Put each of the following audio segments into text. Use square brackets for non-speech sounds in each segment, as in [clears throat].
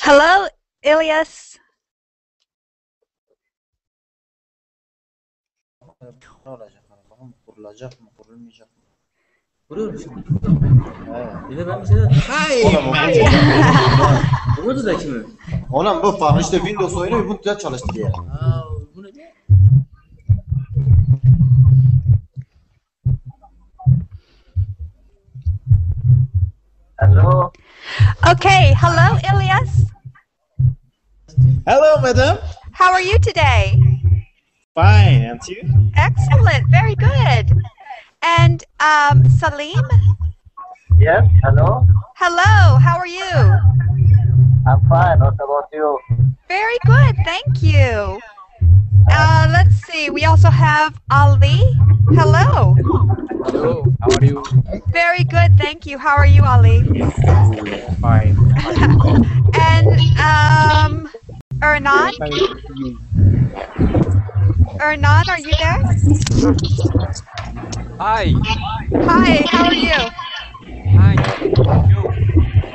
Hello, Ilyas. Kurulacak mı kurulmayacak mı? Vuruyor musun? He. Bir de ben bir şey. Oğlum bu Vurdu da kimi? Oğlum bu farklı işte Windows oyunu bu güzel çalıştı diye. Aa, bu ne? Hello. Okay, hello, Ilyas. Hello, madam. How are you today? Fine, and you? Excellent, very good. And um, Salim, Yes, hello. hello, how are you? I'm fine. What about you? Very good, thank you. Uh, let's see, we also have Ali. Hello. Hello, how are you? Very good, thank you. How are you, Ali? Fine. [laughs] and um, Ernan? Ernan, are you there? Hi. Hi, how are you? Hi.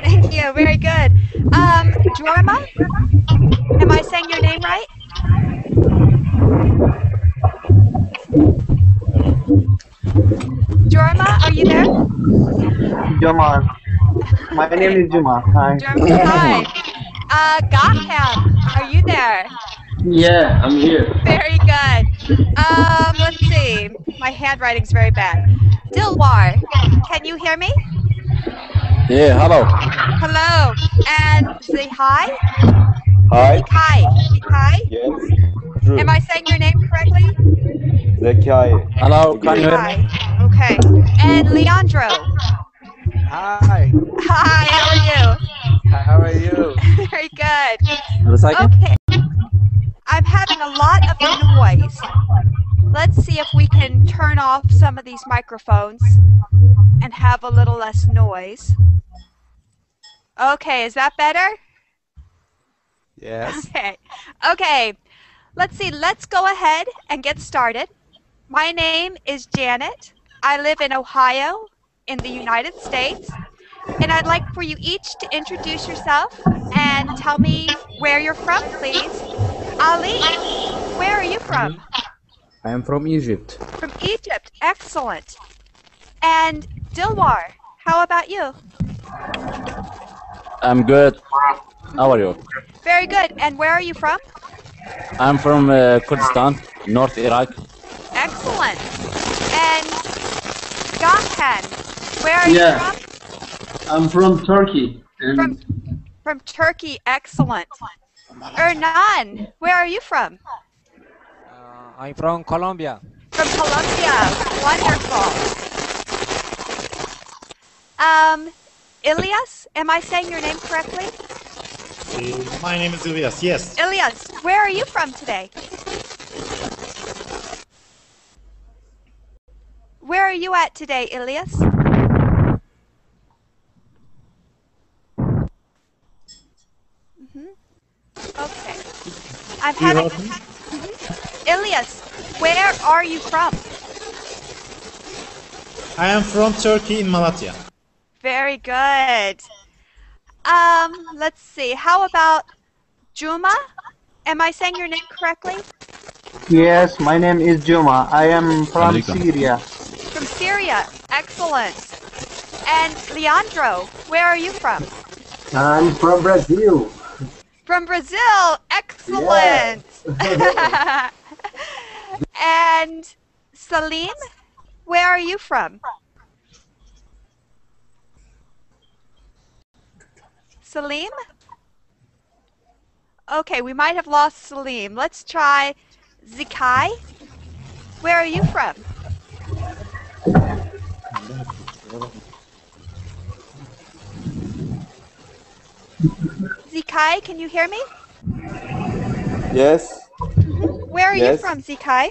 Thank you. Very good. Um, Jorma? Am I saying your name right? Jorma, are you there? Juma. My name is Juma. Hi. Jorma, hi. Uh, Gokhan, are you there? Yeah, I'm here. Very good. Um, let's see. My handwriting's very bad. Dilwar, can you hear me? Yeah, hello. Hello. And say hi? Hi. Hi. Hi. Yes. True. Am I saying your name correctly? Zekai. Hello, can you hear me? Okay. And Leandro. Hi. Hi, how are you? How are you? [laughs] Very good. Recycle? Okay. I'm having a lot of noise. Let's see if we can turn off some of these microphones and have a little less noise. Okay, is that better? Yes. Okay. Okay. Let's see. Let's go ahead and get started. My name is Janet. I live in Ohio in the United States. And I'd like for you each to introduce yourself and tell me where you're from, please. Ali, where are you from? I am from Egypt. From Egypt. Excellent. And Dilwar, how about you? I'm good. How are you? Very good. And where are you from? I'm from uh, Kurdistan, North Iraq. Excellent. And Gokhan, where are Yeah. you from? I'm from Turkey. And From from Turkey. Excellent. Ernan, where are you from? Uh, I'm from Colombia. From Colombia. Wonderful. Um, Ilias, am I saying your name correctly? Uh, My name is Ilias, Yes. Ilias, where are you from today? Where are you at today, Ilias? hmm Okay. I'm Do you having. help me? Mhm. [laughs] Ilias, where are you from? I am from Turkey in Malatya. Very good. Um, let's see. How about Juma? Am I saying your name correctly? Yes, my name is Juma. I am from Alaikum. Syria. From Syria. Excellent. And Leandro, where are you from? I'm from Brazil. From Brazil. Excellent. [laughs] [laughs] and Salim, where are you from? Salim? Okay, we might have lost Salim. Let's try Zikai. Where are you from? Zikai, can you hear me? Yes, Where are you Yes. from, Zikai?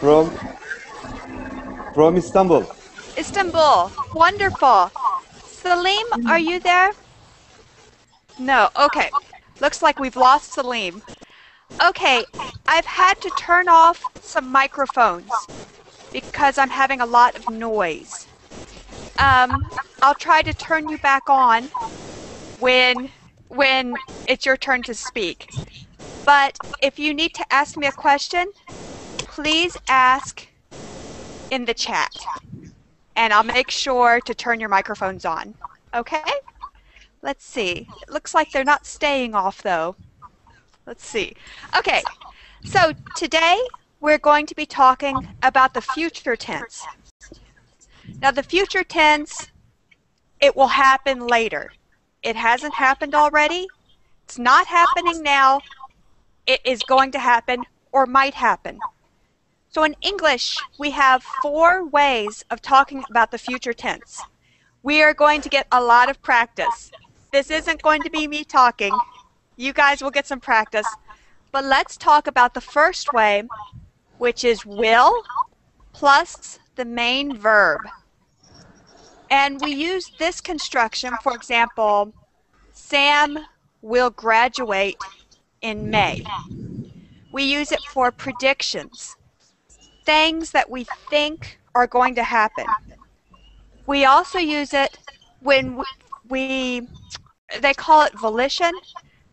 from From Istanbul. Istanbul. Wonderful. Salim, are you there? No. Okay. Looks like we've lost Salim. Okay, I've had to turn off some microphones because I'm having a lot of noise. Um, I'll try to turn you back on when when it's your turn to speak. But if you need to ask me a question, please ask in the chat. And I'll make sure to turn your microphones on. Okay? Let's see. It looks like they're not staying off though. Let's see. Okay. So today we're going to be talking about the future tense. Now the future tense it will happen later. It hasn't happened already. It's not happening now. It is going to happen or might happen. So in English, we have four ways of talking about the future tense. We are going to get a lot of practice. This isn't going to be me talking. You guys will get some practice. But let's talk about the first way, which is will plus the main verb. And we use this construction, for example, Sam will graduate in May. We use it for predictions, things that we think are going to happen. We also use it when we, they call it volition,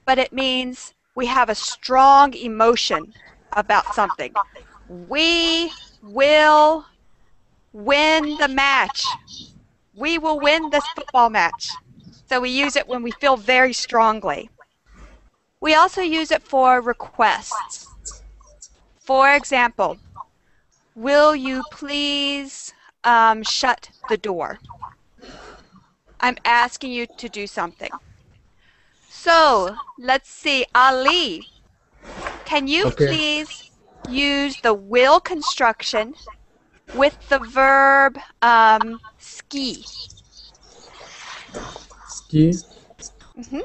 but it means we have a strong emotion about something. We will win the match. We will win this football match. So we use it when we feel very strongly. We also use it for requests. For example, will you please um, shut the door? I'm asking you to do something. So let's see, Ali, can you Okay. please use the will construction with the verb um, ski? Ski. Mhm.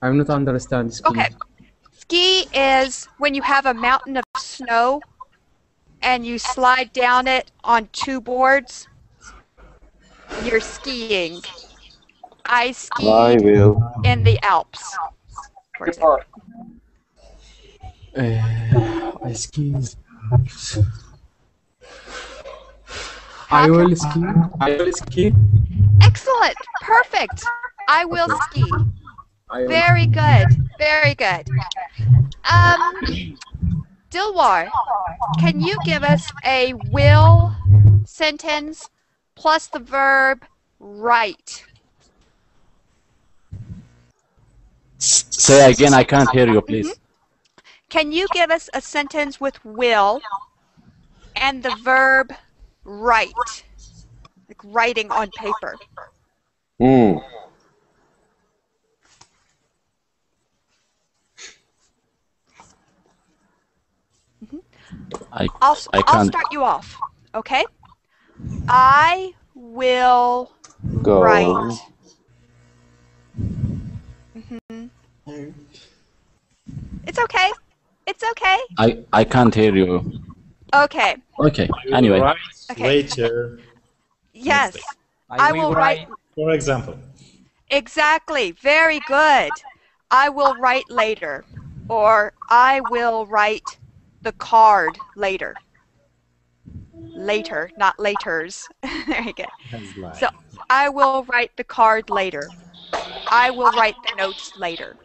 I'm not understand ski. Okay. Ski is when you have a mountain of snow and you slide down it on two boards. You're skiing. I I will. in the Alps. For example. Uh, I ski. I will ski. I will ski. Excellent. Perfect. I will ski. I will. Very good. Very good. Um, Dilwar, can you give us a will sentence plus the verb write? Say again, I can't hear you, please. Can you give us a sentence with will and the verb write? Like writing on paper. Hmm. I, I'll, I I'll start you off, okay? I will Go. write. Mhm. It's okay. It's okay. I, I can't hear you. Okay. Okay, anyway. write Okay. later. Yes. Next I will write. For example, Exactly. Very good. I will write later. Or I will write the card later. Later, not laters. [laughs] there you go. has. So I will write the card later. I will write the notes later.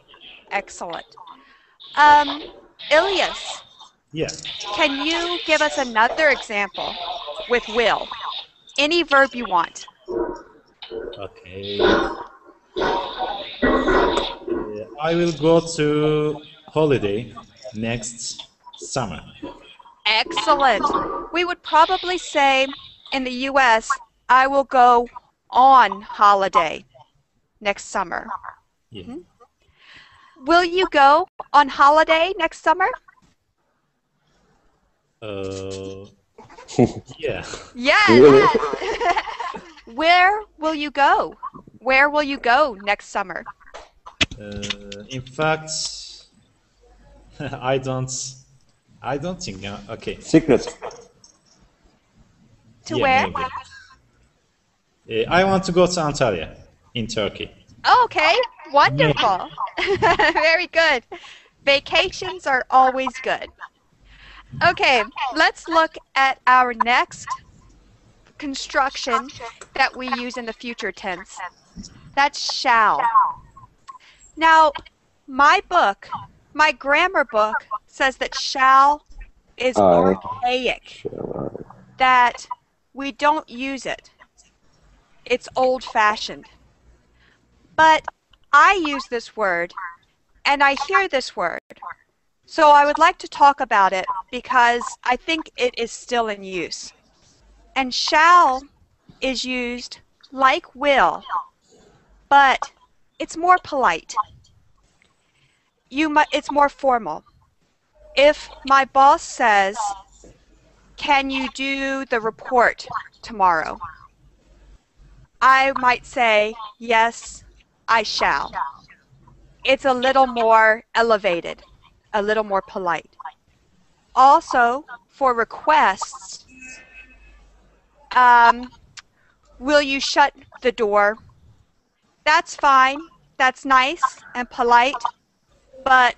Excellent. Um, Ilias, yeah. can you give us another example with will? Any verb you want. Okay. Uh, I will go to holiday next summer. Excellent. We would probably say in the US, I will go on holiday next summer. Yeah. Will you go on holiday next summer? Uh, yeah. Yes. [laughs] Where will you go? Where will you go next summer? Uh, in fact, [laughs] I don't. I don't think. Uh, okay. Secret. To Yeah, where? maybe. Uh, I want to go to Antalya in Turkey. Okay, wonderful. [laughs] Very good. Vacations are always good. Okay, let's look at our next construction that we use in the future tense. That's shall. Now, my book, my grammar book, says that shall is archaic, that we don't use it. It's old fashioned. But I use this word and I hear this word. So I would like to talk about it because I think it is still in use. And shall is used like will, but it's more polite. You mu- it's more formal. If my boss says, "Can you do the report tomorrow?" I might say, "Yes, I shall." It's a little more elevated, a little more polite. Also, for requests, um, will you shut the door? That's fine. That's nice and polite. But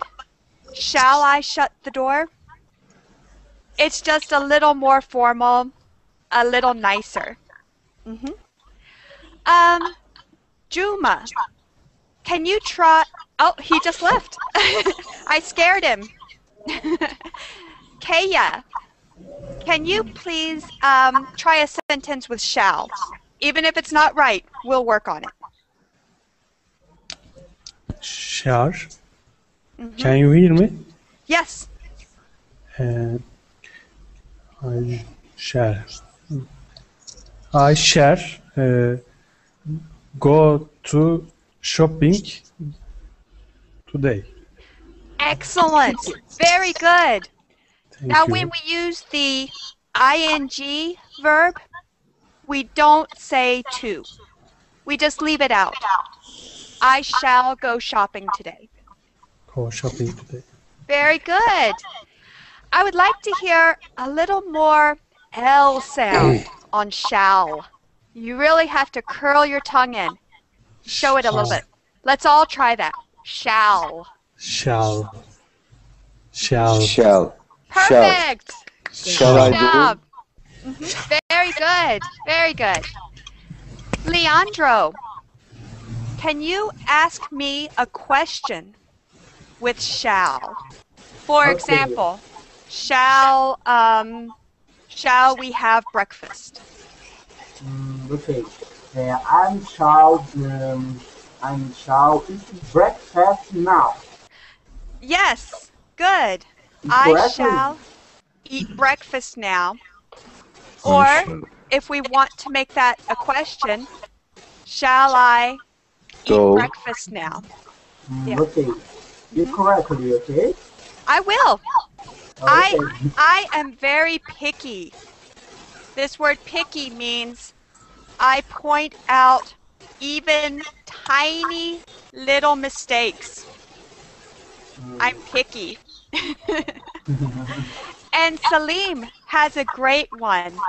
shall I shut the door? It's just a little more formal, a little nicer. hmm Um, Juma, can you try? Oh, he just left. [laughs] I scared him. [laughs] Kaya, can you please um, try a sentence with shall? Even if it's not right, we'll work on it. Shall. Mhm. Can you hear me? Yes. Uh, I shall. I shall uh, go to shopping today. Excellent. Very good. Thank now, you. when we use the ing verb, we don't say to. We just leave it out. I shall go shopping today. Go shopping today. Very good. I would like to hear a little more L sound [clears throat] on shall. You really have to curl your tongue in. Show it a little bit. Let's all try that. Shall. Shall. Shall. Shall. Perfect. Shall Good I job. Mhm. Very good. Very good. Leandro, can you ask me a question with shall? For Okay. example, shall um, shall we have breakfast? Mm, okay. Uh, I shall um, I shall eat breakfast now. Yes. Good. I shall eat breakfast now. Or if we want to make that a question, shall I eat Go. breakfast now? Mm, Yeah. Okay. You correctly, okay? I will. I I am very picky. This word picky means I point out even tiny little mistakes. I'm picky. [laughs] and Salim has a great one.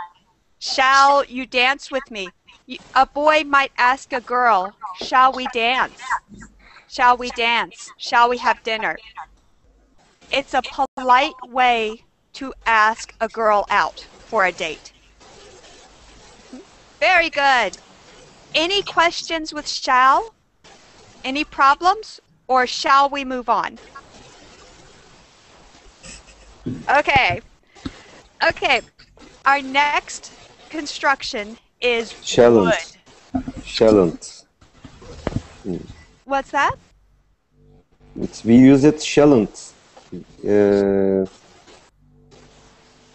Shall you dance with me? A boy might ask a girl, Shall we dance? Shall we dance? Shall we have dinner? It's a polite way to ask a girl out for a date. Hmm? Very good. Any questions with shall? Any problems? Or shall we move on? Okay. Okay. Our next construction is Shalln't. would. Shalln't. What's that? It's, we use it shalln't. Uh,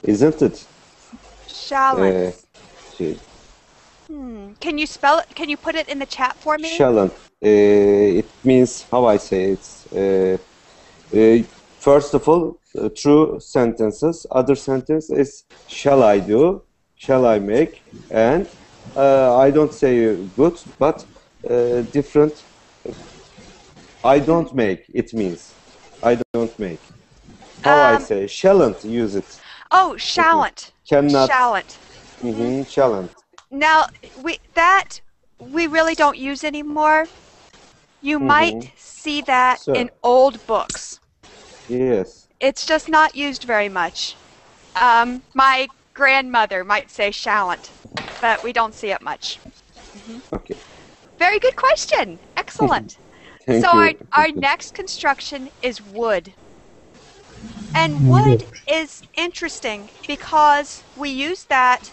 isn't it? Shall Uh, Hmm. Can you spell it? Can you put it in the chat for me? shalln't. Uh, it means how I say it. Uh, uh, first of all, uh, true sentences. Other sentence is shall I do? Shall I make? And uh, I don't say good, but uh, different. I don't make. It means I don't make. How I Um, say shalln't use it. Oh, shallant. Cannot. Shallant. hmm challenge. Now, we that we really don't use anymore. You might Mhm. see that So- in old books. Yes. It's just not used very much. Um, my grandmother might say shallant, but we don't see it much. Okay. Very good question. Excellent. [laughs] Thank so you. our, our next construction is would. And would is interesting because we use that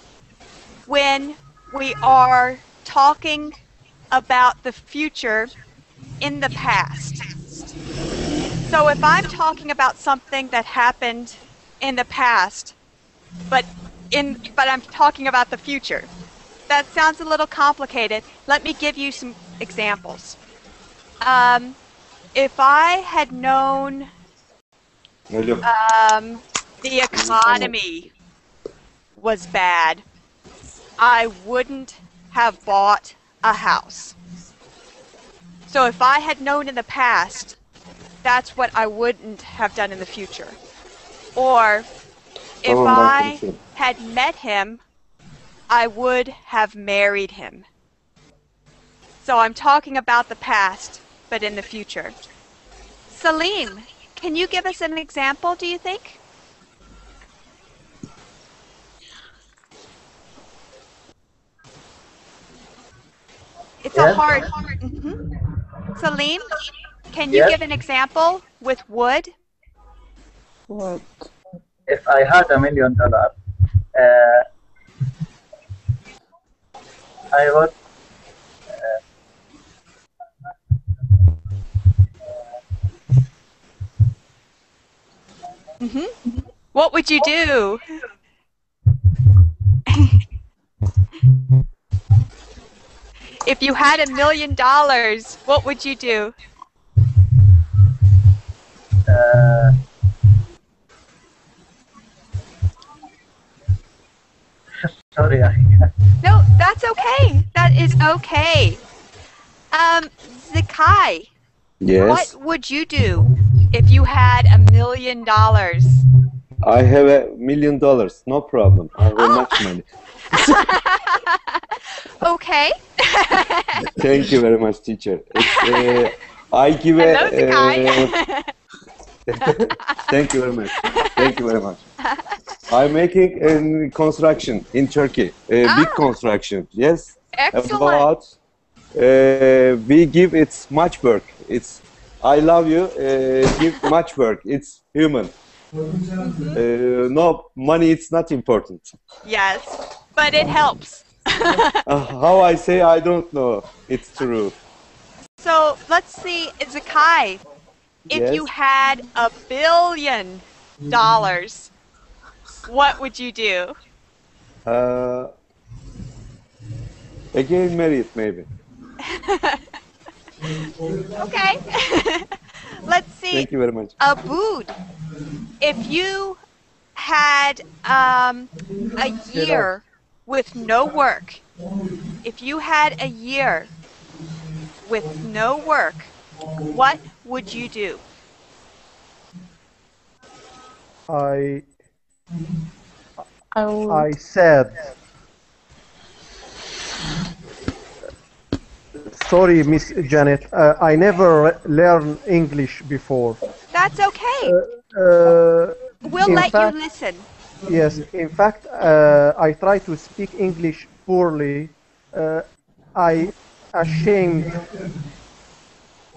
when we are talking about the future in the past. So if I'm talking about something that happened in the past, but in but I'm talking about the future. That sounds a little complicated. Let me give you some examples. Um, if I had known um, the economy was bad, I wouldn't have bought a house. So if I had known in the past, that's what I wouldn't have done in the future. Or if oh, ben I had met him, I would have married him. So I'm talking about the past, but in the future. Salim, can you give us an example, do you think? It's a Yes. hard. Mhm. Salim, can you Yes. give an example with would? If I had a million dollars, uh, I would hmm What would you do? If you had a million dollars, what would you do? uh, [laughs] sorry, I [laughs] No, that's okay. That is okay. Um, Zakai, Yes. what would you do if you had a million dollars? I have a million dollars. No problem. I have Oh. much money. [laughs] [laughs] Okay. [laughs] Thank you very much, teacher. Uh, I give a. Hello, Zakai. uh, [laughs] thank you very much. Thank you very much. I'm making a construction in Turkey. A big Ah. construction. Yes. Excellent. About. Uh, we give it's much work. It's. I love you. Uh, give much work. It's human. Uh, no money. It's not important. Yes, but it helps. Uh, how I say I don't know. It's true. So let's see, Zakai, if you had a billion dollars, what would you do? Uh, again married maybe. [laughs] Okay. [laughs] let's see, Thank you very much. A Abood, if you had um, a year with no work, if you had a year with no work, what would you do? I I said sorry Miss Janet uh, I never learned English before That's okay. uh, We'll let fact- you listen. Yes in fact uh, I try to speak English poorly uh, I ashamed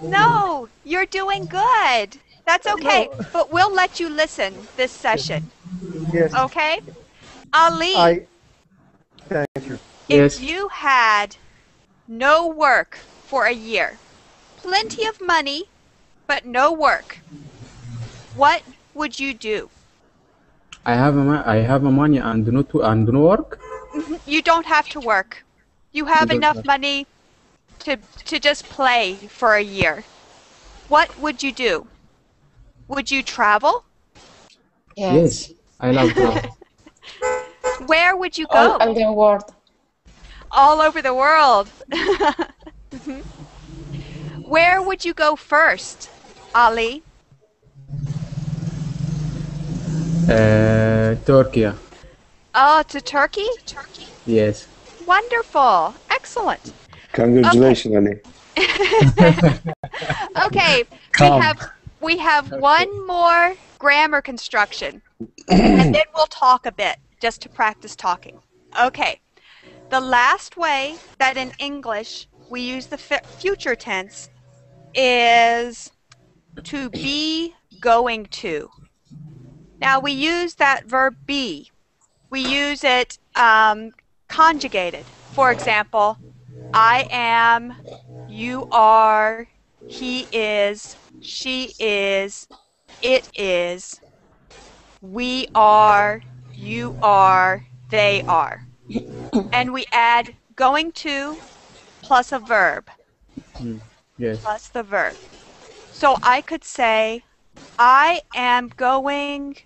No, you're doing good. That's okay. But we'll let you listen this session. yes Okay? Ali, I thank you if you had no work for a year, plenty of money, but no work, what would you do? I have a ma- I have a money and no to and no work. Mhm. You don't have to work. You have don't enough have- money to to just play for a year. What would you do? Would you travel? Yes, I love that. [laughs] Where would you go? All go? over the world. All over the world. [laughs] Mhm. Where would you go first, Ali? Uh, Turkey. Oh, to Turkey? Turkey? Yes. Wonderful. Excellent. Congratulations, Ali. [laughs] Okay, we have we have one more grammar construction, and then we'll talk a bit just to practice talking. Okay, the last way that in English we use the f- future tense is to be going to. Now we use that verb be. We use it um, conjugated. For example, I am, you are, he is, she is, it is, we are, you are, they are. and we add going to plus a verb, Yes. plus the verb. So I could say, I am going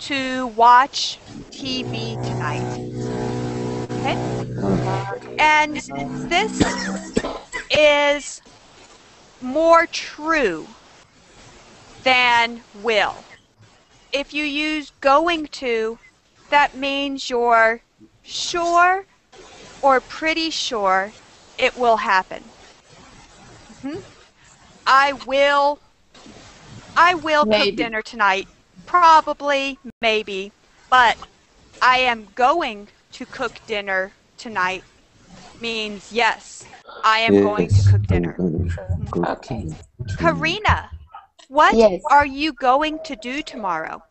to watch TV tonight. Okay? And this is more true than will. If you use going to, that means you're sure or pretty sure it will happen. Mhm. I will I will Maybe. cook dinner tonight. Probably, maybe, but I am going to cook dinner tonight means yes, I am going to cook dinner. Okay. Karina, what Yes. are you going to do tomorrow?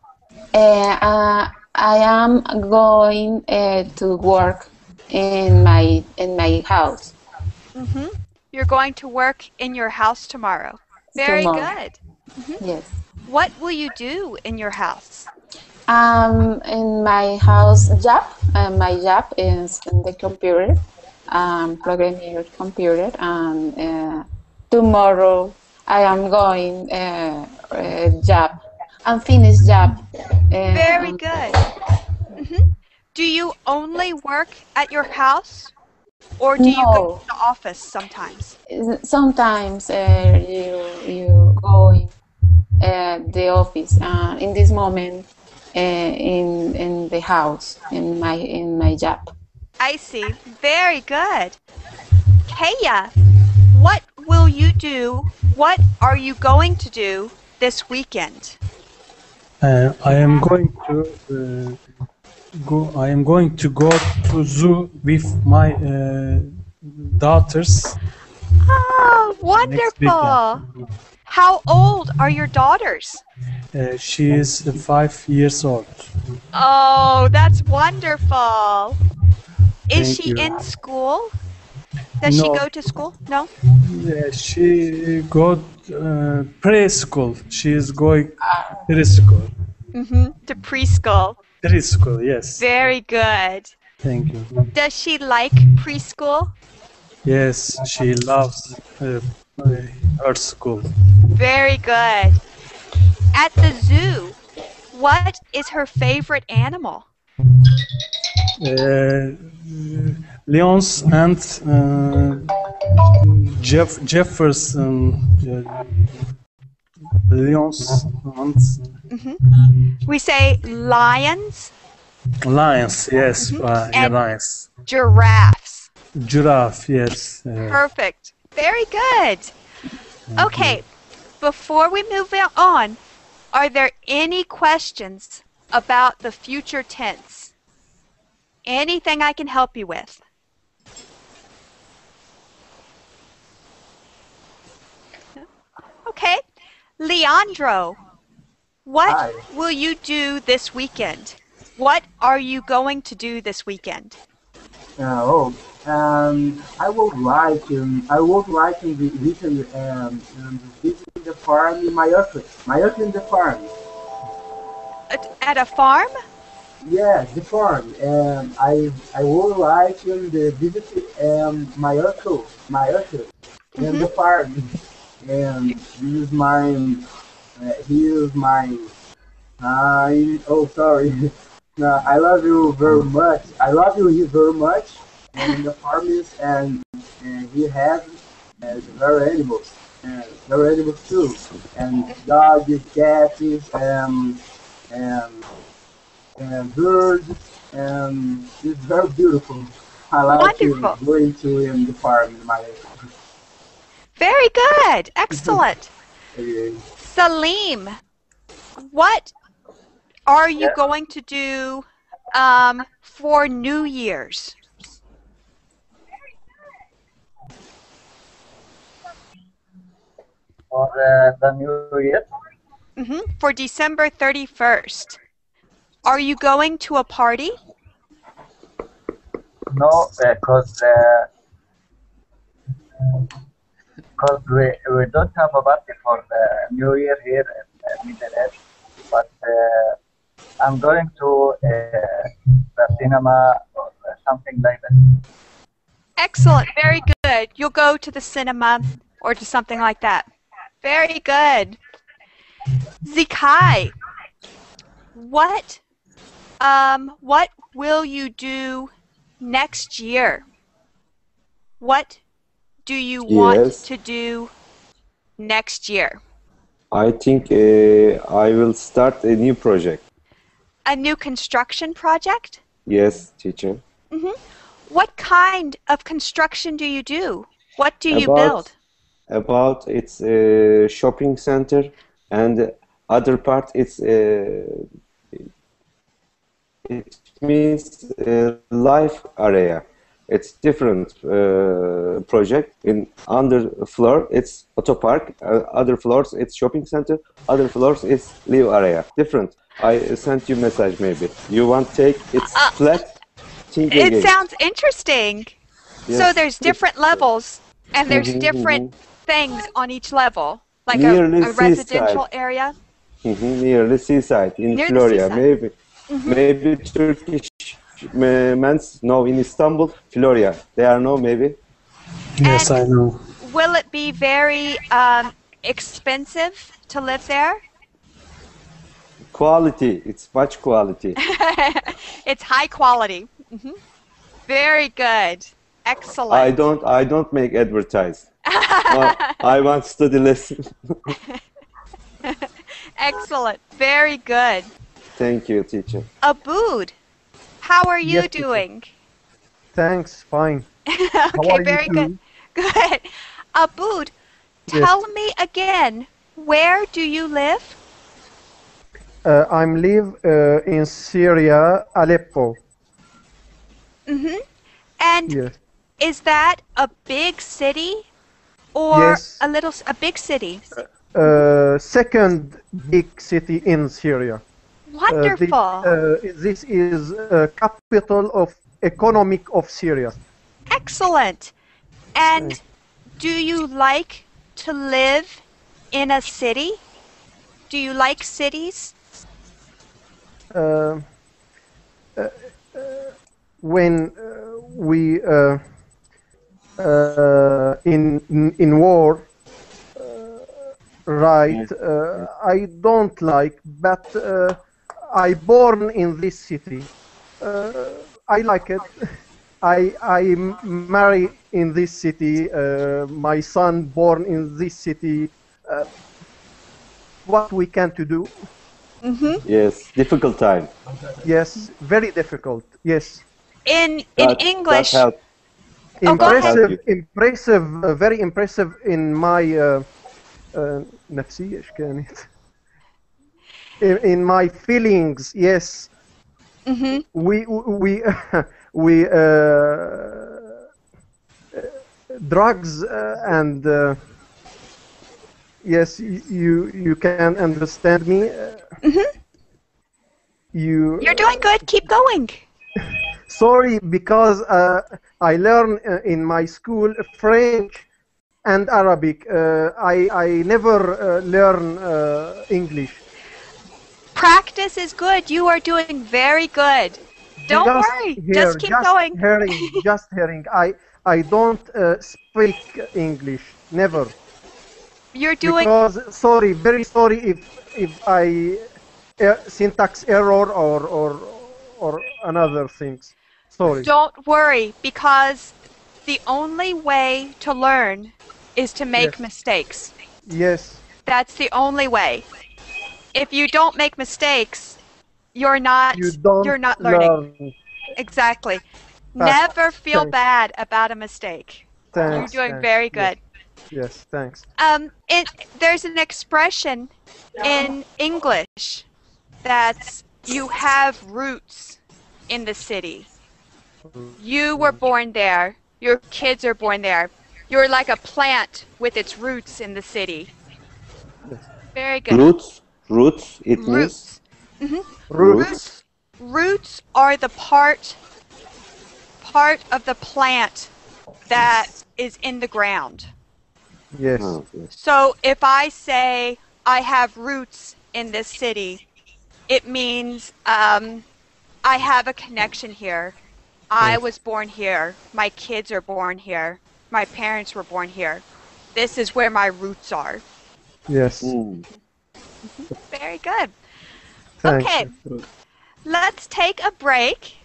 Uh, uh, I am going uh, to work in my in my house. hmm You're going to work in your house tomorrow. Very Tomorrow. good. Yes. What will you do in your house? Um, in my house job, uh, my job is in the computer, um, programming your computer, and uh, tomorrow I am going uh, uh, job, unfinished job. Very good. hmm Do you only work at your house, or do you go to the office sometimes? Sometimes uh, you you going uh, the office. Uh, in this moment, uh, in in the house, in my in my job. I see. Very good. Kaya, what will you do? What are you going to do this weekend? Uh, I am going to uh, go. I am going to go to zoo with my uh, daughters. Oh, wonderful. How old are your daughters? Uh, she is five years old. Oh, that's wonderful. Is Thank she you. in school? Does she go to school? No? Yeah, she go uh, preschool. She is going to preschool. Mm-hmm. To preschool. Preschool, yes. Very good. Thank you. Does she like preschool? Yes, she loves uh, uh, her school. Very good. At the zoo, what is her favorite animal? Uh, Leons and uh, Jeff Jefferson. Uh, Leons and We say lions, lions. Yes, uh, yeah, lions. giraffes. Giraffe. Yes. Perfect. Very good. Okay, before we move on, are there any questions about the future tense? Anything I can help you with? Okay. Leandro, what Hi. will you do this weekend? What are you going to do this weekend? Uh, oh, um, I would like um, I would like to vi- visit um, visit the farm in Mallorca. Mallorca in the farm. At, at a farm? Yes, the farm. Um, I I would like to visit um, Mallorca, Mallorca, in the farm. And he is my uh, he is my I oh sorry. No, [laughs] I love you very much. I love you very much. And the farm is and, and he has uh, very animals. And very animals too. And dogs, cats, and and and birds and it's very beautiful. I like Wonderful. uh, going to um, the farm in my Very good. Excellent. [laughs] area. Salim, what are you going to do um, for New Year's? For uh, the new year, hmm For December 31st. Are you going to a party? no, because because we, we don't have a party for the new year here in uh, Middle East, but uh, I'm going to uh, the cinema or something like that. Excellent. Very good. You'll go to the cinema or to something like that. Very good. Zikai, what um what will you do next year? What do you want to do next year? I think uh, I will start a new project. A new construction project? Yes, teacher. hmm What kind of construction do you do? What do you About- build? About its uh, shopping center and other part it's uh, it means uh, life area. It's different uh, project. In under floor it's auto park. Uh, other floors it's shopping center. Other floors it's live area. Different. I sent you message maybe. You want take it's flat. Uh, It again. sounds interesting. So there's different levels and there's Mhm, different things on each level. Like Nearly a, a residential seaside. area. Mhm, near the seaside in Near Florya. seaside. Maybe Mhm. maybe Turkish men's know in Istanbul, Florya. They are no maybe. Yes, I know. Will it be very um, expensive to live there? Quality. It's much quality. [laughs] it's high quality. hmm Very good. Excellent. I don't I don't make advertise. I, [laughs] I want study lesson. [laughs] Excellent. Very good. Thank you, teacher. Abood, how are you Yes, teacher. doing? Thanks, fine. [laughs] okay, are you very good. Good. Abood, Yes. tell me again, where do you live? Uh, I'm live uh, in Syria, Aleppo. hmm And Yes. is that a big city or Yes. a little a big city? Uh, second big city in Syria. Wonderful. Uh, thi- uh, this is uh, capital of economic of Syria. Excellent. And do you like to live in a city? Do you like cities? Uh, uh, uh, when uh, we uh, uh, in in- in war, uh, right? Uh, I don't like, but uh, I born in this city. Uh, I like it. [laughs] i i marry in this city. Uh, my son born in this city. Uh, what we can to do? Mm-hmm. Yes, difficult time. Yes, very difficult. Yes. In in That- English. That help. Oh, go ahead impressive, impressive, uh, very impressive in my uh, uh, [laughs] نفسية إيش كانت؟ in, in my feelings. Yes, hmm we we [laughs] we uh, drugs uh, and uh, yes, y- you you can understand me. Uh, hmm You You're doing good. Keep going. sorry because uh, I learn uh, in my school French and Arabic. Uh, I I never uh, learn uh, English. Practice is good. You are doing very good. Don't Just worry. Just keep just going. Hearing, [laughs] just hearing. I I don't uh, speak English. Never. You're doing Because sorry, very sorry if if I uh, syntax error or or or another things. Sorry. Don't worry because the only way to learn is to make Yes. mistakes. Yes. That's the only way. If you don't make mistakes, you're not You don't you're not learning. learn. Exactly. But- Never feel thanks. bad about a mistake. Thanks. You're doing thanks, very yes, good. Yes, thanks. Um, it, there's an expression in English that's you have roots in the city. You were born there. Your kids are born there. You're like a plant with its roots in the city. Very good. Roots, roots, it means Roots. hmm roots. Roots are the part part of the plant that is in the ground. Yes. So if I say I have roots in this city, it means um, I have a connection here. I was born here. My kids are born here. My parents were born here. This is where my roots are. Yes. Hmm. Very good. Thanks. Okay, let's take a break.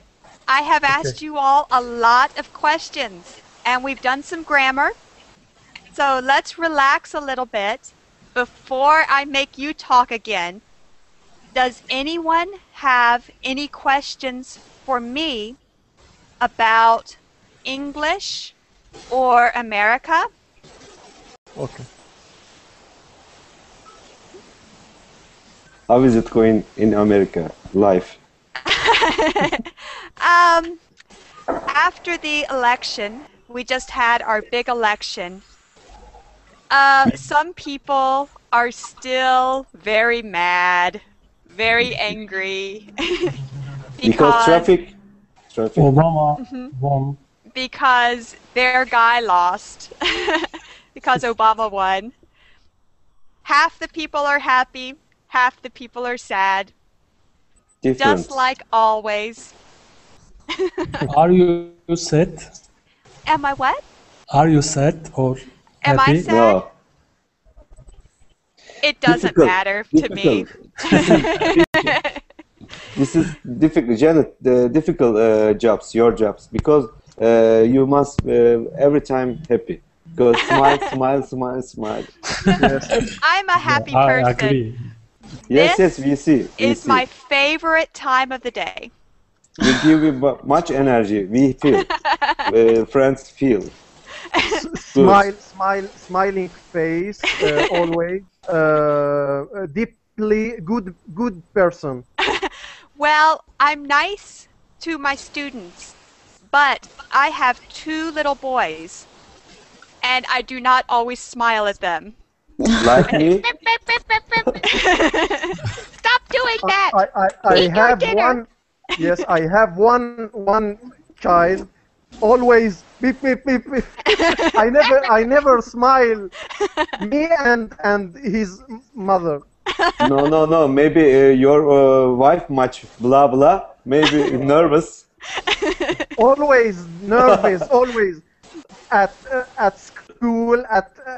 I have asked you all a lot of questions, and we've done some grammar. So let's relax a little bit before I make you talk again. Does anyone have any questions for me about English or America? Okay. How is it going in America? Life. [laughs] Um, after the election, we just had our big election. Uh, some people are still very mad, very angry. [laughs] Because traffic. Traffic. Obama Mhm. won. because their guy lost. [laughs] because Obama won. Half the people are happy, half the people are sad. Different. Just like always. [laughs] Are you sad? Am I what? Are you sad or Am I happy? sad? No. It doesn't Difficult. matter to me. [laughs] This is difficult, Janet. The difficult uh, jobs, your jobs, because uh, you must uh, every time happy. Because smile, [laughs] smile, smile, smile. Yes. [laughs] I'm a happy I person. agree. Yes, This yes, we see. We It's see. my favorite time of the day. We give you much energy. We feel. uh, friends feel. Smile, smile, smiling face, uh, always. Uh, a deeply good, good person. [laughs] Well, I'm nice to my students, but I have two little boys, and I do not always smile at them. Like me. [laughs] Stop doing that! I, I, I Eat your have dinner. one. Yes, I have one one child. Always beep beep beep beep. I never I never smile. Me and and his mother. No, no, no. Maybe uh, your uh, wife much blah blah. Maybe [laughs] nervous. Always nervous. always at uh, at school at. Uh,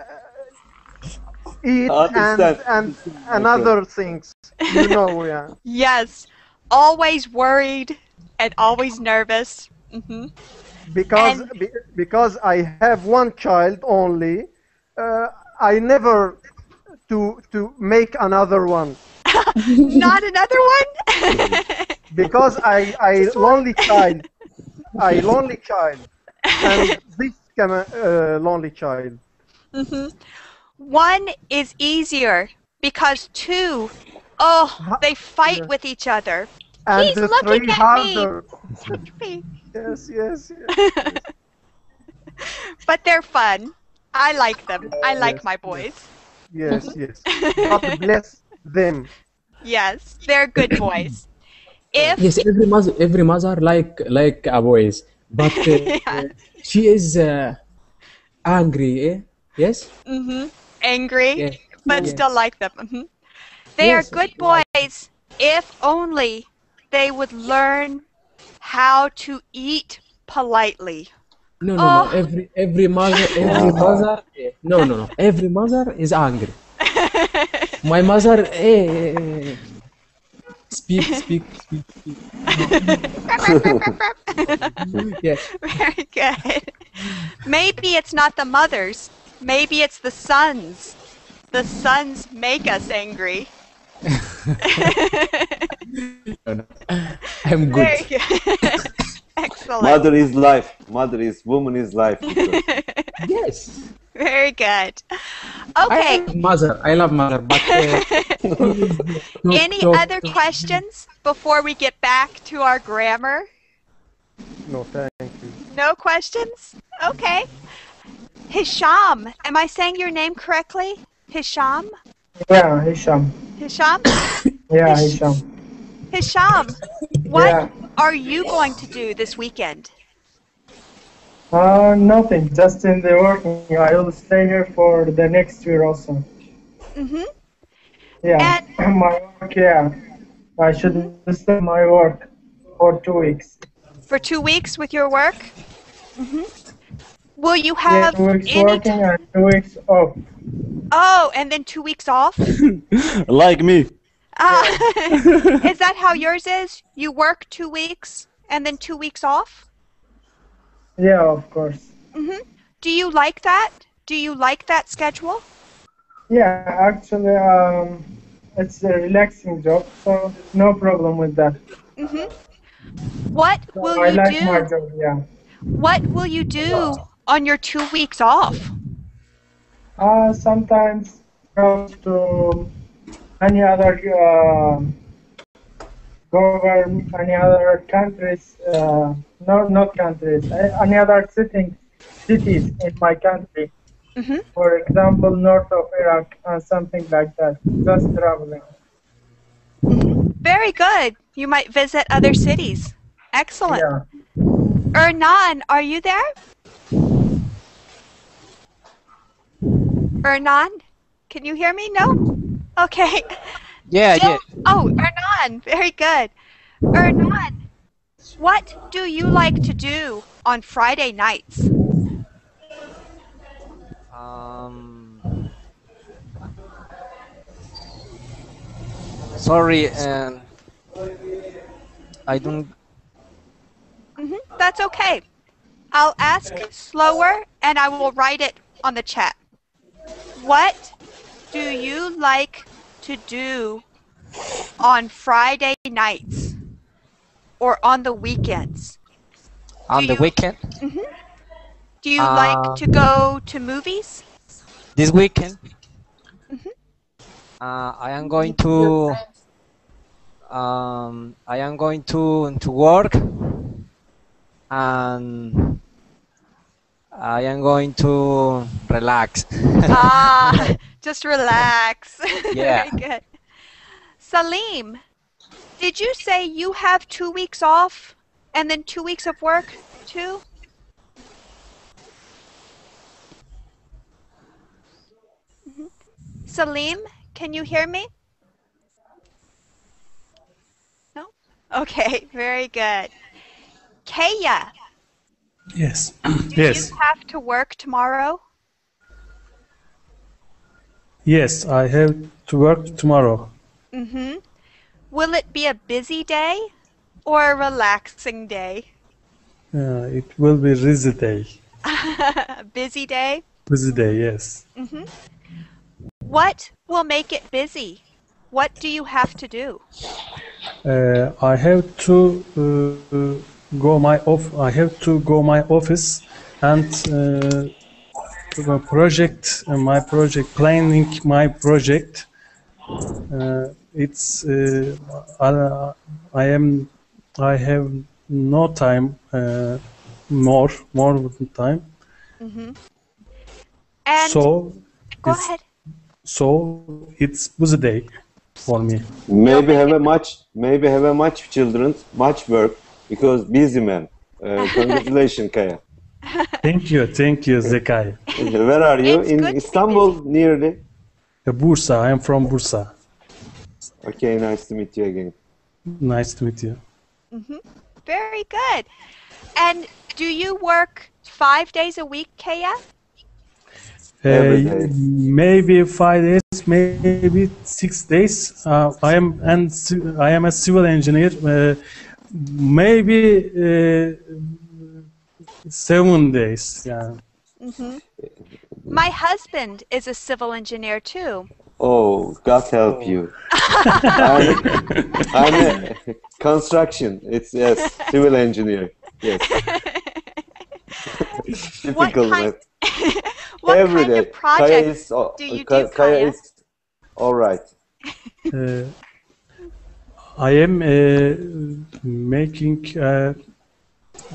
eat and Understand. and another things you know yeah [laughs] Yes, always worried and always nervous. hmm because be, because I have one child only, uh, I never to to make another one [laughs] Not another one? [laughs] because I I lonely child, [laughs] I lonely child, and this can uh, lonely child. hmm One is easier because two, oh, they fight with each other. And He's the looking three at harder. me. [laughs] Yes, yes, yes. [laughs] but they're fun. I like them. I like Yes, my boys. Yes, [laughs] yes. God bless them. Yes, they're good [coughs] boys. If Yes, every mother, every mother like like a boys, but uh, Yeah. she is uh, angry. Eh? Yes. hmm angry, Yeah. but Yeah. still like them. hmm They are Yes, good like- boys if only they would learn how to eat politely. No, no, Oh. no. Every every mother, every [laughs] mother. eh, No, no, no. Every mother is angry. [laughs] My mother. Eh, eh, eh, speak, speak, speak, speak. [laughs] Yes. Very good. Maybe it's not the mothers. Maybe it's the sons. The sons make us angry. No, [laughs] no. I'm good. Very good. [laughs] Excellent. Mother is life. Mother is woman is life. [laughs] yes. Very good. I Okay. love mother. I love mother, but uh, Any no, other no. questions before we get back to our grammar? No, thank you. No questions? Okay. Hisham, am I saying your name correctly? Hisham? Yeah, Hisham. Hisham? [coughs] Yeah, Hish- Hisham. Hisham, what Yeah. are you going to do this weekend? Uh, nothing. Just in the working. I will stay here for the next year also. Mm-hmm. Yeah. And [coughs] my work. Yeah. I should start my work for two weeks. For two weeks with your work? Mm-hmm. Will you have Yeah, two weeks working and two weeks off. Oh, and then two weeks off? [laughs] like me. Ah, [laughs] is that how yours is? You work two weeks and then two weeks off? Yeah, of course. hmm Do you like that? Do you like that schedule? Yeah, actually, um, it's a relaxing job, so no problem with that. hmm What will I you like do? my job. Yeah. What will you do on your two weeks off? Uh, sometimes go to any other uh, govern any other countries, uh, no, not countries, uh, any other sitting cities in my country. hmm For example, north of Iraq and something like that. Just traveling. Very good. You might visit other cities. Excellent. Yeah. Ernan, are you there? Ernan, can you hear me? No? Okay. Yeah, Still- yeah. Oh, Ernan, very good. Ernan, what do you like to do on Friday nights? Um, sorry, um, I don't. hmm That's okay. I'll ask slower and I will write it on the chat. What do you like to do on Friday nights or on the weekends? On the weekend, hmm Do you Uh, like to go to movies? this weekend, Mhm. uh, I am going to. Um, I am going to to work, and I am going to relax. ah, [laughs] just relax. [laughs] Yeah. Very good. Salim, did you say you have two weeks off and then two weeks of work too? Mhm. Salim, can you hear me? No? Okay, [laughs] very good. Kaya, Yes. do yes. you have to work tomorrow? Yes, I have to work tomorrow. Mm-hmm. Will it be a busy day or a relaxing day? Uh, it will be busy day. [laughs] busy day? Busy day, yes. Mm-hmm. What will make it busy? What do you have to do? Uh, I have to uh, go my off. I have to go my office and uh, to the project. Uh, my project planning. My project. Uh, it's. Uh, I, I am. I have no time. Uh, more. More time. Mm-hmm. And so. go ahead. So it's busy day for me. Maybe have a much, maybe have a much children, much work because busy man. Uh, [laughs] congratulations, Kaya. Thank you, thank you, Zekai. [laughs] Where are you? It's In good to be Istanbul, nearly. Bursa. I am from Bursa. Okay, nice to meet you again. Nice to meet you. Mm-hmm. Very good. And do you work five days a week, Kaya? Uh, maybe five days, maybe six days. Uh, I am and I am a civil engineer. Uh, maybe uh, seven days. Yeah. Mm-hmm. My husband is a civil engineer too. Oh, God help you. [laughs] I'm, I'm a construction. It's yes, civil engineer. Yes. [laughs] What Typical. kind- man. [laughs] what Every kind day. of projects Kaya is, do you Kaya, do, Kaya Kaya? is all right. Uh, I am uh, making uh,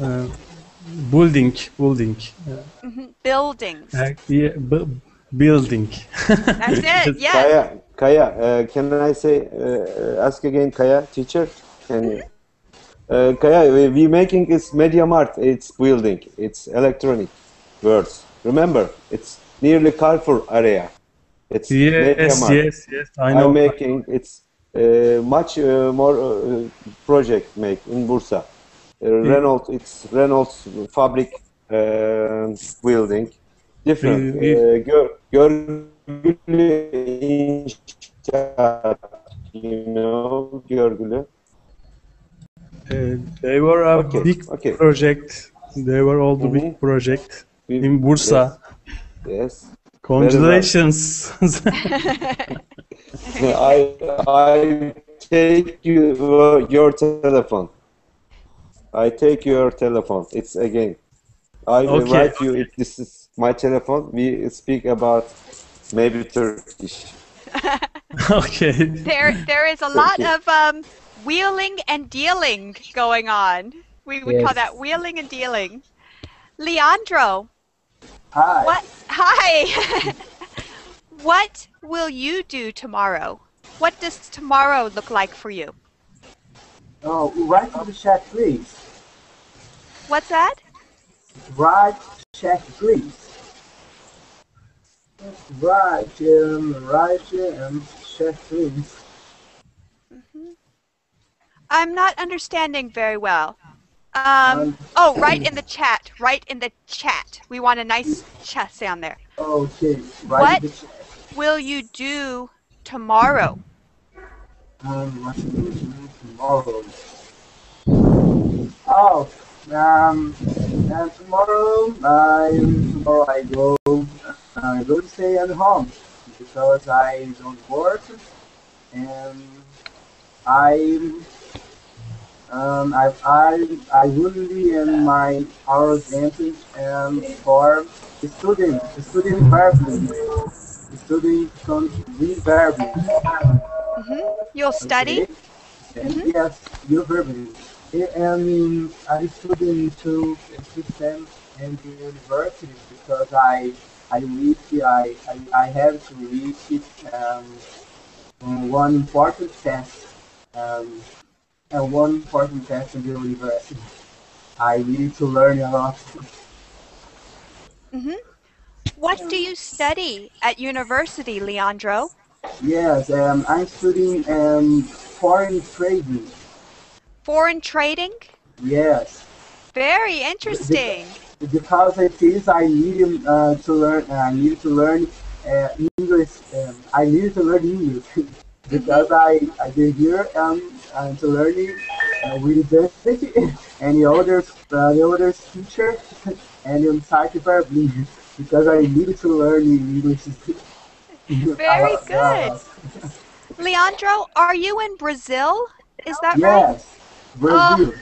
uh, building, building, uh, Mhm, Buildings. uh, yeah, bu- building. That's it. [laughs] Yes. Kaya, Kaya, uh, can I say, uh, ask again, Kaya, teacher? Can you? Uh, Kaya, we, we making is MediaMarkt. It's building. It's electronic words. Remember, it's nearly Carrefour area. It's Media Yes, Mart. yes, yes. I know. I'm making it's uh, much uh, more uh, project make in Bursa. Uh, Renault, it's Renault's fabric uh, building. Different. Uh, gör, görgülü inşaat, you know, görgülü. Uh, they were a Okay, big okay. project. They were all the big project in Bursa. Yes. Congratulations. I I take you your telephone. I take your telephone. It's again. I will Okay. write you. If this is my telephone, we speak about maybe Turkish. [laughs] [laughs] okay. There, there is a lot of um, wheeling and dealing going on. We would call that wheeling and dealing. Leandro, Hi. what? Hi. [laughs] what will you do tomorrow? What does tomorrow look like for you? Oh, write to the chat, please. What's that? Write chat, please. Write, um, write, um, chat, please. I'm not understanding very well. Um, oh, right in the chat. Right in the chat. We want a nice chat sound there. Okay, What write the chat. will you do tomorrow? Um, what should we do tomorrow? Oh, um, and tomorrow, I tomorrow I go, I go to stay at home because I don't work, and I, um, I, I, I be in my our advantage and for the student, the student Verbling, the student Verbling. hmm You'll study? And Yes, you're Verbling. I mean, I studied to system and the university because I I read I, I, I have to read it um, one important test um, and one important test in the university. I need to learn a lot. hmm What do you study at university, Leandro? Yes, um, I'm studying um, foreign trading. Foreign trading? Yes. Very interesting. because it is I need uh, to learn. I need to learn uh, English. Um, I need to learn English [laughs] because I I did here um uh, to learn uh, with the [laughs] and the other uh, the other teacher [laughs] and in psychic Verbling because I needed to learn English. [laughs] Very Uh, good. uh, Leandro, are you in Brazil? Is that right? yes, Brazil.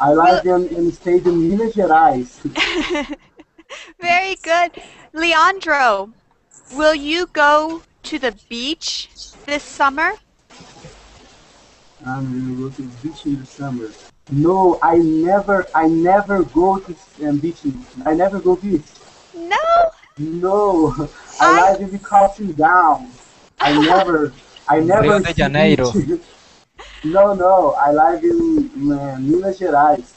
I live in, in the state of Minas Gerais. Very good. Leandro, will you go to the beach this summer? I'm gonna go to the beach in the summer. No, I never, I never go to um, beaches. I never go beach. No. No, I, like to be counting down. I [laughs] never, I never. Rio de Janeiro. beach. [laughs] no, no, I live in uh, Minas Gerais.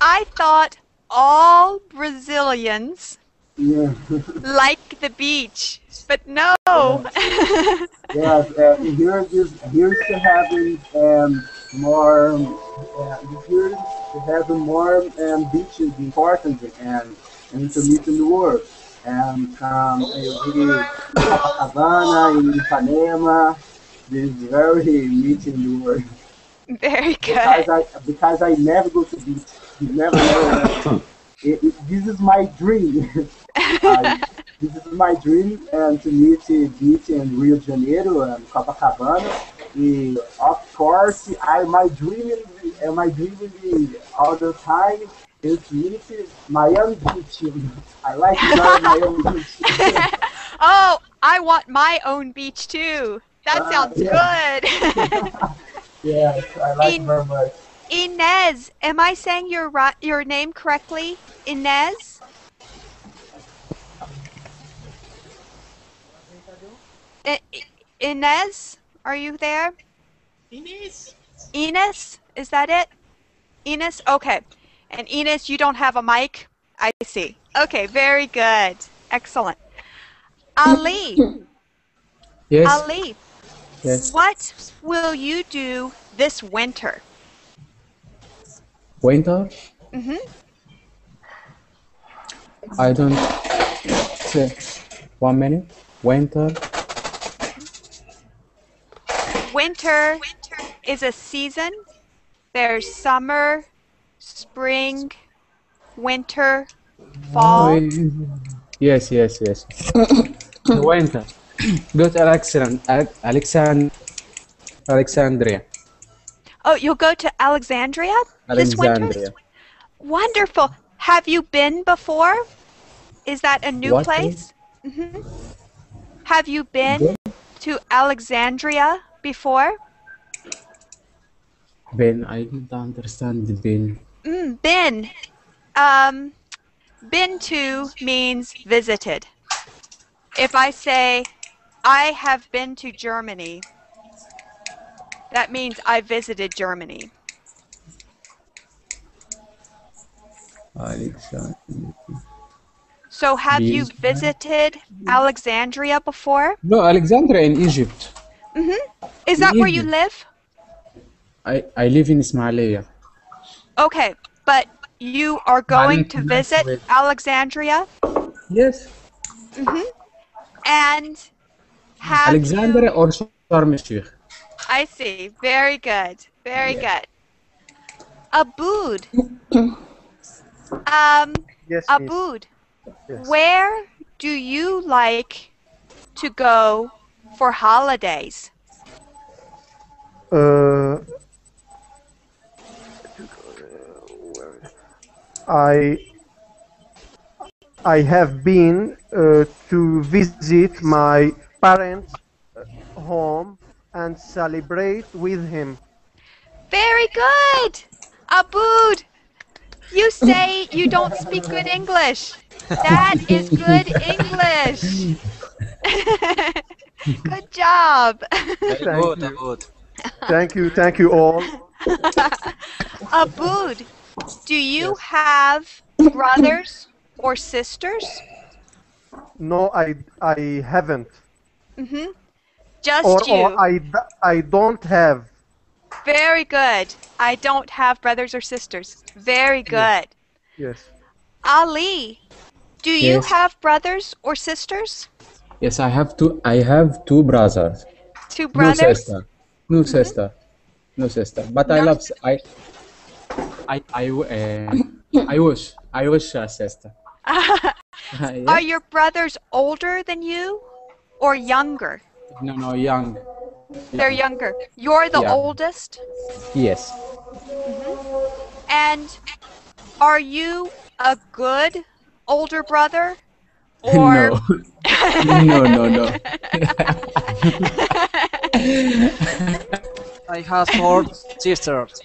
I thought all Brazilians Yeah. [laughs] like the beach, but no. [laughs] yes, uh, here is here is to having um, more um, uh, here is to having more um, beaches important and and to meet in the world. And um, really, Havana in Ipanema, this very meet in the world. Very Because good. I because I never go to beach. Never, never. never. [coughs] It, it, this is my dream. [laughs] I, this is my dream and to meet beach in Rio de Janeiro and Copacabana Uh, of course, I my dream uh, my dreaming all the time is visit Miami Beach. I like to go to Miami Beach. [laughs] Oh, I want my own beach too. That Ah, sounds yeah. good. [laughs] yes, I like In- very much. Inez, am I saying your your name correctly? Inez? I- I- Inez, are you there? Inez. Enos, is that it? Enos, okay. And Enos, you don't have a mic? I see. Okay, very good. Excellent. Ali, [clears throat] Yes. Ali, Yes. what will you do this winter? Winter. hmm I don't say one minute. Winter. Winter is a season. There's summer, spring, winter, fall. Yes, yes, yes. [coughs] Winter. Go to Alexand Alexand Alexandria. Oh, you'll go to Alexandria this winter? Alexandria. Wonderful. Have you been before? Is that a new What place? hmm Have you been to Alexandria before? Ben, I don't understand the Ben. Mm, been. Um, been to means visited. If I say, I have been to Germany, that means I visited Germany. Alexandria. So have you visited Alexandria before? No, Alexandria in Egypt. Hmm Is that where you live? I, I live in Ismailia. Okay, but you are going to Alexandria. visit Alexandria? Yes. hmm And have Alexandria or Sharm el-Sheikh. I see. Very good. Very good. Abood. [coughs] um, Yes, miss. Abood, Yes. where do you like to go for holidays? Uh, I I have been uh, to visit my parents' home and celebrate with him. Very good. Abood, you say you don't speak good English. That is good English. [laughs] [laughs] good job. Very Thank good, you. good. Thank you, thank you all. [laughs] Abood, do you have brothers or sisters? No, I I haven't, Mm-hmm. Just or, you. or I d- I don't have. Very good. I don't have brothers or sisters. Very good. Yes. Ali, do you have brothers or sisters? Yes, I have two. I have two brothers. Two brothers. No sister. No sister. No sister. But I No love. I Uh, [coughs] I wish. I wish a sister. [laughs] [laughs] Yeah. Are your brothers older than you or younger? No, no, young. They're younger. You're the Yeah. oldest? Yes. And are you a good older brother? Or [laughs] no. no, no, no. [laughs] I have four sisters.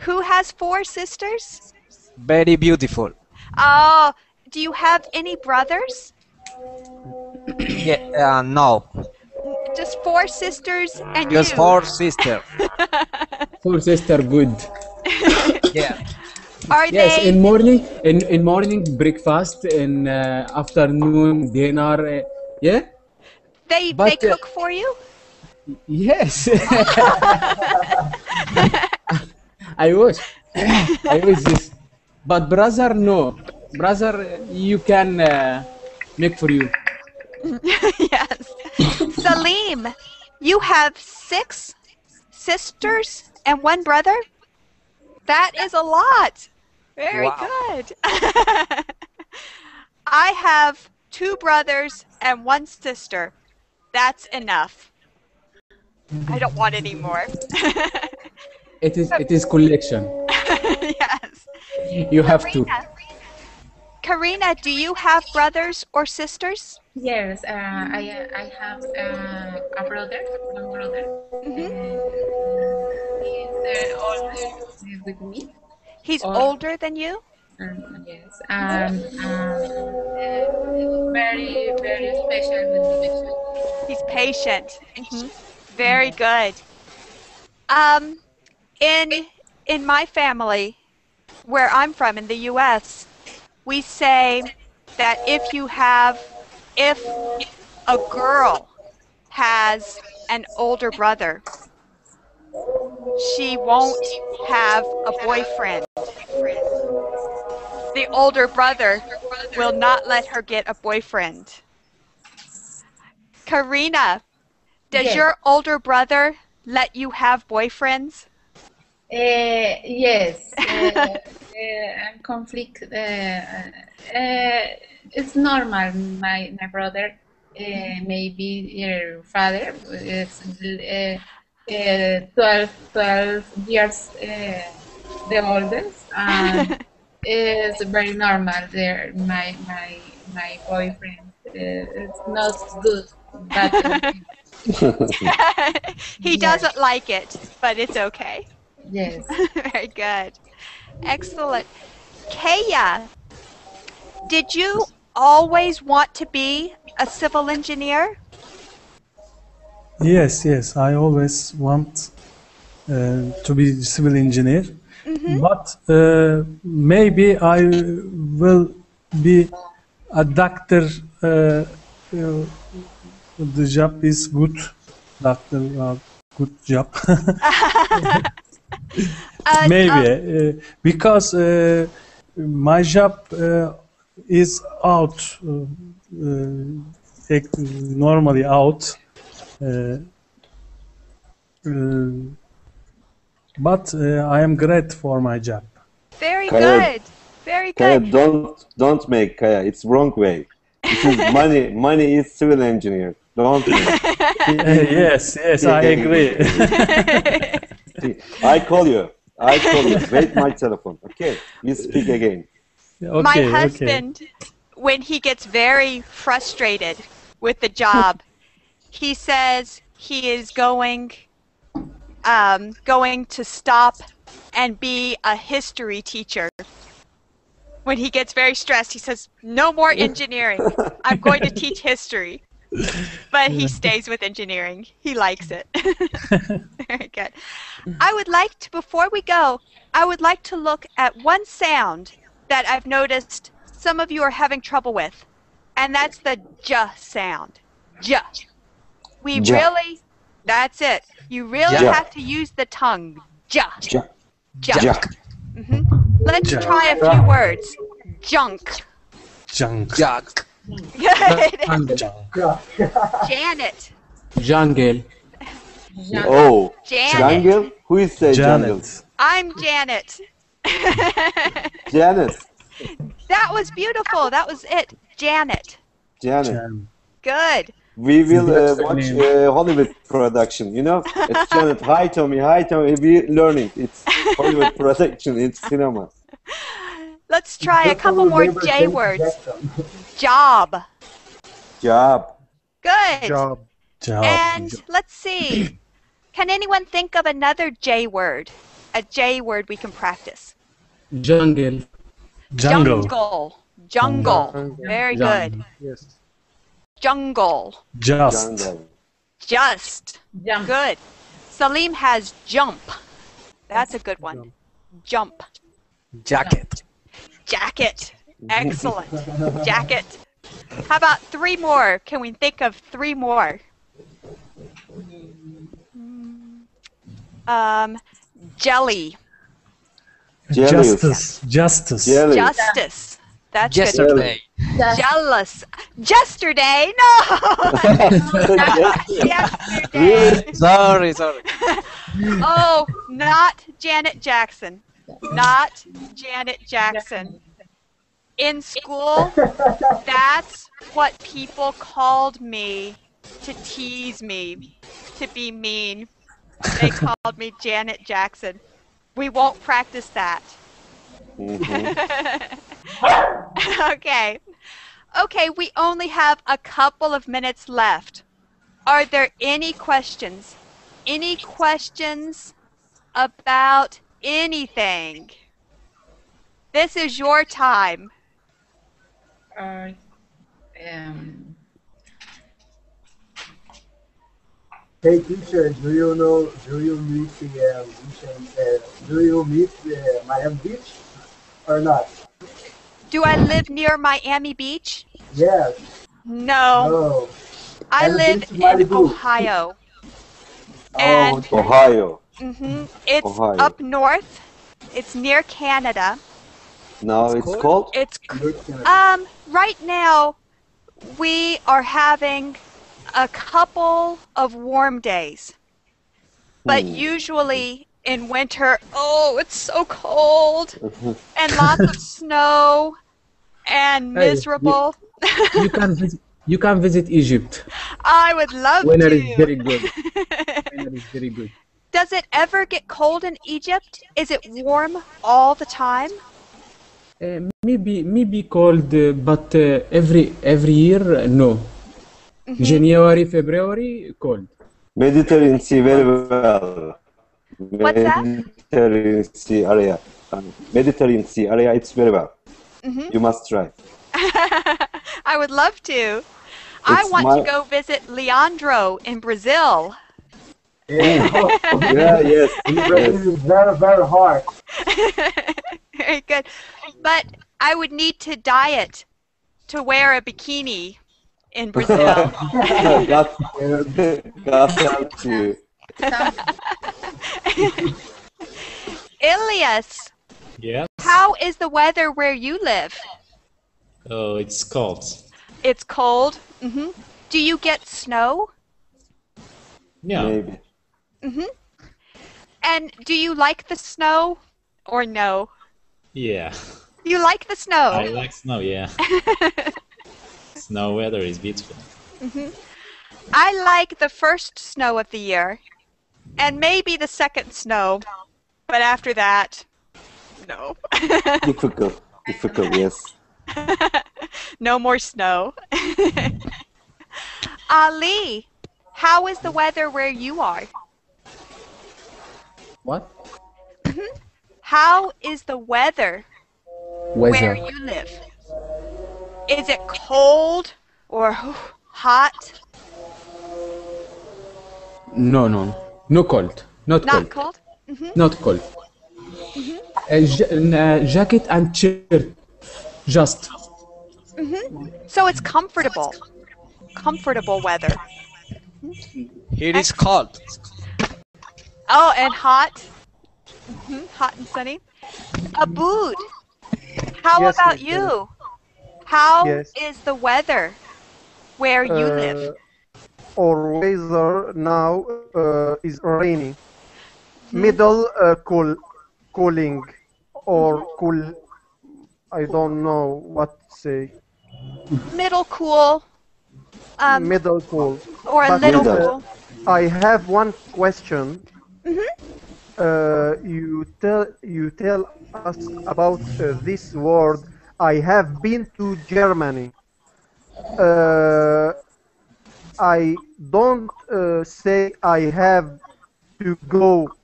who has four sisters? Very beautiful. Oh, do you have any brothers? [clears throat] Yeah, uh, no, Just four sisters and just you. four sisters. [laughs] Four sister, good. Yeah. Are Yes, they in morning, in in morning breakfast, in uh, afternoon dinner. Uh, yeah. they they but, uh, cook for you? Yes. [laughs] I wish. I wish this. But brother, no. Brother, you can uh, make for you. [laughs] yes. Salim, you have six sisters and one brother? That is a lot. Very Wow. good. [laughs] I have two brothers and one sister. That's enough. I don't want any more. [laughs] It is it is collection. [laughs] yes. You have to. Karina, Karina, do you have brothers or sisters? Yes, uh, I I have uh, a brother, one brother. Uh, he's uh, older with me. He's Or- older than you? Um, yes, um, um, very very with me. He's patient. Mhm. Very good. Um, in in my family, where I'm from in the U.S., we say that if you have, if a girl has an older brother, she won't have a boyfriend. The older brother will not let her get a boyfriend. Karina, does Yes. your older brother let you have boyfriends? Uh, yes, [laughs] uh, uh, conflict. Uh, uh, it's normal. My my brother, uh, maybe your father is uh, uh, 12, 12 years uh, the oldest, and [laughs] it's very normal. There, my my my boyfriend uh, is not good, but [laughs] he doesn't like it, but it's okay. yes. [laughs] Very good. Excellent. Kaya, did you always want to be a civil engineer? Yes, yes. I always want uh, to be civil engineer, Mhm. but uh, maybe I will be a doctor. Uh, uh, the job is good. Doctor, uh, good job. [laughs] [laughs] Maybe uh, because uh, my job is out, normally out. Uh, uh, but uh, I am great for my job. very Kaya- good. Very Kaya, good. don't don't make Kaya. It's wrong way. This is [laughs] money. money is civil engineer. Don't make. [laughs] yes, yes, I [laughs] agree. I call you. I call you. Wait my telephone. Okay. We speak again. My husband, when he gets very frustrated with the job, he says he is going um, going to stop and be a history teacher. When he gets very stressed, he says, "No more [laughs] engineering. I'm going to teach history." But he [laughs] stays with engineering. He likes it. [laughs] very good. I would like to, before we go, I would like to look at one sound that I've noticed some of you are having trouble with, and that's the j sound. J. We Ja. really, that's it. You really Ja. have to use the tongue. J. Ja. Ja. Ja. hmm Let's Ja. try a few words. Junk. Junk. [laughs] Junk. Good. [laughs] Janet. Jungle. Oh. Janet. Jungle. Who is say jungle? Janet. I'm Janet. [laughs] Janet. that was beautiful. That was it. Janet. Janet. Jan- Good. We will uh, watch name. uh, Hollywood production. You know, it's Janet. [laughs] Hi Tommy. Hi Tommy. We're learning. It's Hollywood [laughs] production. It's cinema. Let's try a couple more J words. Job. Job. Good. Job. Job. And let's see. Can anyone think of another J word? A J word we can practice. Jungle. Jungle. Jungle. Jungle. Jungle. Very Jungle. good. Yes. Jungle. Just. Jungle. Just. Jump. Good. Salim has jump. That's a good one. Jump. Jacket. Jacket. Excellent. [laughs] Jacket. How about three more? Can we think of three more? Um, jelly. Jealous. Justice. Justice. Jealous. Justice. That's good. Yesterday. Just Jealous. Yesterday? No. [laughs] Yesterday. Sorry, sorry. [laughs] Oh, not Janet Jackson. Not Janet Jackson. In school, that's what people called me to tease me. to be mean. They [laughs] called me Janet Jackson. We won't practice that. Mm-hmm. [laughs] okay. Okay, we only have a couple of minutes left. Are there any questions? Any questions about anything? This is your time. Uh, um, Hey teacher, do you know, do you meet the, um, uh, do you meet uh, Miami Beach or not? Do I live near Miami Beach? Yes. No. No. I I've live in Malibu. Ohio. And Ohio. hmm it's Ohio. up north. It's near Canada. No, it's cold. It's um right now we are having a couple of warm days. But Hmm. usually in winter, oh, it's so cold [laughs] and lots of snow and Hey, you- miserable. you can [laughs] visit. You can visit Egypt. I would love Winter to. is very good. [laughs] Winter is very good. Does it ever get cold in Egypt? Is it warm all the time? Uh, maybe maybe cold, uh, but uh, every every year uh, no. Mm-hmm. January, February cold. Mediterranean Sea very well. What's that? Mediterranean Sea area. Um, Mediterranean Sea area. It's very well. Mhm. You must try. [laughs] I would love to. I want my- to go visit Leandro in Brazil. yeah. [laughs] [laughs] Yes. It is very, very hard. Very good. But I would need to diet to wear a bikini in Brazil. God, God help you. Ilias, Yes. how is the weather where you live? Oh, it's cold. It's cold. hmm Do you get snow? Yeah. Maybe. hmm And do you like the snow or no? Yeah. You like the snow? I like snow. Yeah. [laughs] snow weather is beautiful. hmm I like the first snow of the year, and maybe the second snow, but after that, no. Difficult. Difficult. Yes. no more snow. [laughs] Ali, how is the weather where you are? What? How is the weather where you live? Is it cold or hot? No, no, no cold. Not, Not cold. cold? hmm Not cold. A ja- uh, jacket and shirt. Just. hmm So it's comfortable. Comfortable weather. It is cold. Oh, and hot. hmm Hot and sunny. Abood, how Yes, about you? How is Yes. the weather where you live? Uh, Our weather now uh, is rainy. Middle uh, cool, cooling, or cool. I don't know what to say. Middle cool. Um, Middle cool. or a But, little uh, cool. I have one question. Mhm. Uh, you tell you tell us about uh, this word. I have been to Germany. Uh, I don't uh, say I have to go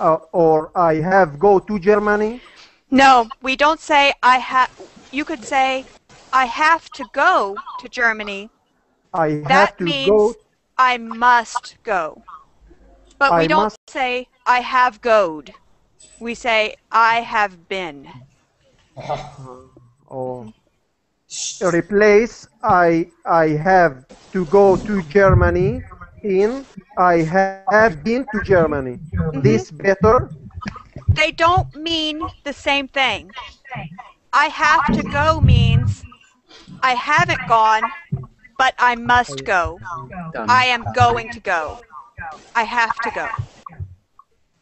uh, or I have go to Germany. No, we don't say I have. You could say I have to go to Germany. I have That to means go. I must go. But we don't must- say I have goed. We say I have been. [laughs] or replace I I have to go to Germany in I have been to Germany. This mm-hmm. better? They don't mean the same thing. I have to go means I haven't gone, but I must go. I am going to go. I have to go.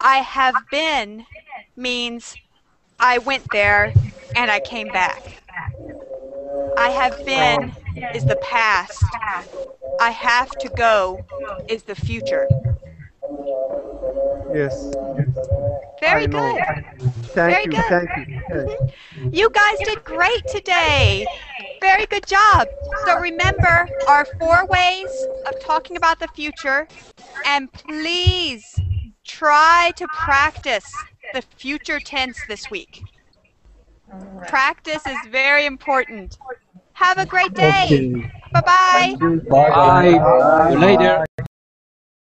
I have been means I went there and I came back. I have been is the past. I have to go is the future. Yes. Very good. Thank Very you. good. Thank you. Yes. Mm-hmm. You guys did great today. Very good job. So remember our four ways of talking about the future and please try to practice the future tense this week. Practice is very important. Have a great day. Okay. Bye-bye. Bye. See you later.